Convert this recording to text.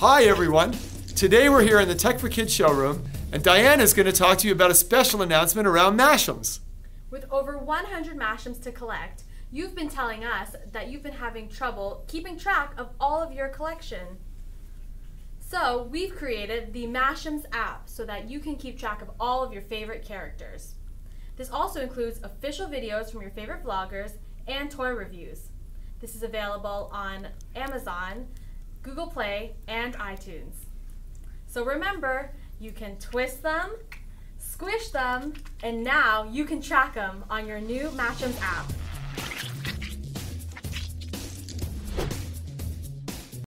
Hi, everyone. Today we're here in the Tech for Kids showroom, and Diana is going to talk to you about a special announcement around Mash'ems. With over 100 Mash'ems to collect, you've been telling us that you've been having trouble keeping track of all of your collection. So, we've created the Mash'ems app so that you can keep track of all of your favorite characters. This also includes official videos from your favorite vloggers and toy reviews. This is available on Amazon, Google Play, and iTunes. So remember, you can twist them, squish them, and now you can track them on your new Mash'ems app.